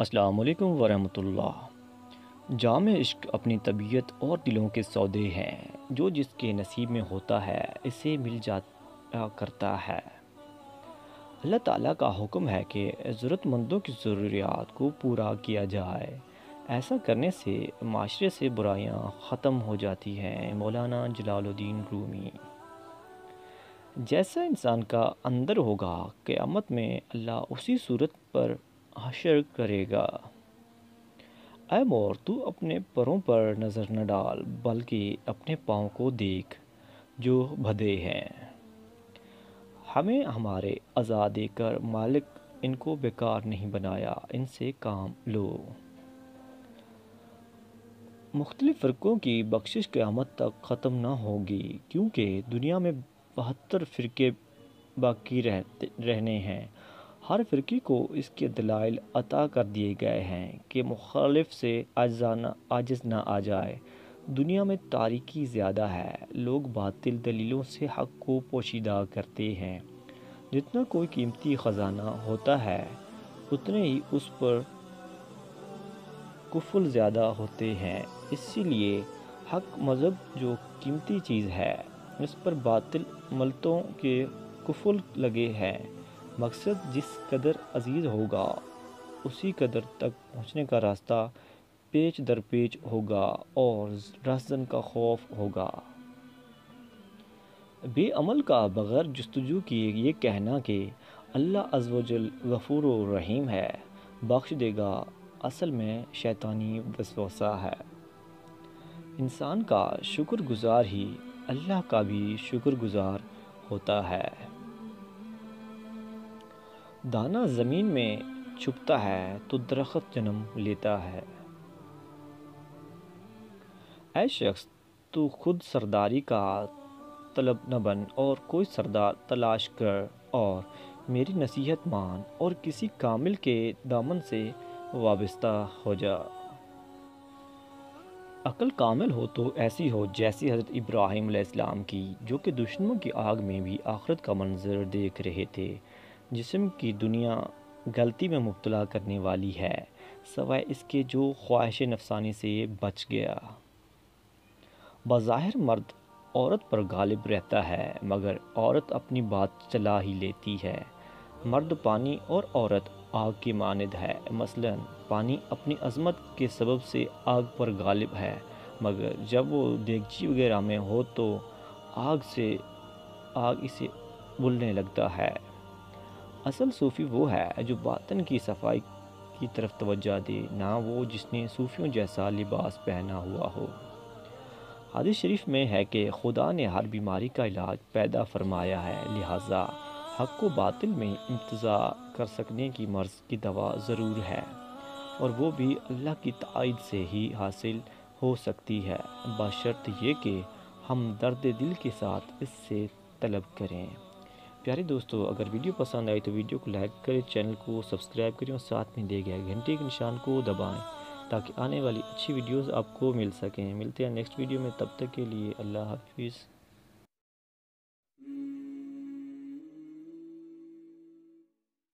अस्सलामुअलैकुम वरहमतुल्लाह। जाम इश्क अपनी तबीयत और दिलों के सौदे हैं। जो जिसके नसीब में होता है, इसे मिल जाता करता है। अल्लाह ताला का हुक्म है कि ज़रूरतमंदों की ज़रूरियात को पूरा किया जाए। ऐसा करने से माशरे से बुराइयाँ ख़त्म हो जाती हैं, मौलाना जलालुद्दीन रूमी। जैसा इंसान का अंदर होगा, क़यामत में अल्लाह उसी सूरत पर हशर करेगा। ऐ मोर, तू अपने परों पर नज़र न डाल, बल्कि अपने पाँव को देख, जो भदे हैं। हमें हमारे आज़ाद देकर मालिक इनको बेकार नहीं बनाया, इनसे काम लो। मुख्तलिफ़ फ़िरक़ों की बख्शिश क़यामत तक ख़त्म ना होगी, क्योंकि दुनिया में बहत्तर फ़िरके बाकी रहते, रहने हैं। हर फ़िरक़े को इसके दलाइल अता कर दिए गए हैं कि मुखालिफ से आजाना आजिज़ ना आ जाए। दुनिया में तारीकी ज़्यादा है। लोग बातिल दलीलों से हक़ को पोशीदा करते हैं। जितना कोई कीमती ख़जाना होता है, उतने ही उस पर कुफल ज़्यादा होते हैं। इसीलिए हक मज़हब जो कीमती चीज़ है, इस पर बातिल मलतों के कुफल लगे हैं। मकसद जिस कदर अज़ीज़ होगा, उसी कदर तक पहुँचने का रास्ता पेच दर पेच होगा और राजन का खौफ होगा। बेअमल का बग़ैर जस्तजू किए ये कहना कि अल्लाह अजवजल गफ़ूर रहीम है, बख्श देगा, असल में शैतानी वसवसा है। इंसान का शुक्रगुजार ही अल्लाह का भी शुक्रगुजार होता है। दाना ज़मीन में छुपता है तो दरख्त जन्म लेता है। ऐ शख्स, तू खुद सरदारी का तलब न बन और कोई सरदार तलाश कर और मेरी नसीहत मान और किसी कामिल के दामन से वाबस्ता हो जा। अकल कामिल हो तो ऐसी हो जैसी हज़रत इब्राहिम इस्लाम की, जो कि दुश्मनों की आग में भी आखरत का मंजर देख रहे थे। जिसम की दुनिया गलती में मुबतला करने वाली है, सवाए इसके जो ख्वाहिश नफसानी से बच गया। बज़ाहिर मर्द औरत पर गालिब रहता है, मगर औरत अपनी बात चला ही लेती है। मर्द पानी और औरत आग की मानद है। मसलन, पानी अपनी अजमत के सबब से आग पर गालिब है, मगर जब वो देगची वगैरह में हो तो आग से, आग इसे बुलने लगता है। असल सूफ़ी वो है जो बातन की सफ़ाई की तरफ़ तवज्जो दे, ना वो जिसने सूफ़ियों जैसा लिबास पहना हुआ हो। हादिस शरीफ में है कि खुदा ने हर बीमारी का इलाज पैदा फरमाया है, लिहाजा हक को बातिल में इम्तज़ा कर सकने की मर्ज़ की दवा ज़रूर है और वो भी अल्लाह की तायद से ही हासिल हो सकती है। बशर्त ये कि हम दर्द दिल के साथ इससे तलब करें। प्यारे दोस्तों, अगर वीडियो पसंद आई तो वीडियो को लाइक करें, चैनल को सब्सक्राइब करें और साथ में दे गए घंटे के निशान को दबाएँ ताकि आने वाली अच्छी वीडियोस आपको मिल सकें। मिलते हैं नेक्स्ट वीडियो में, तब तक के लिए अल्लाह हाफिज़।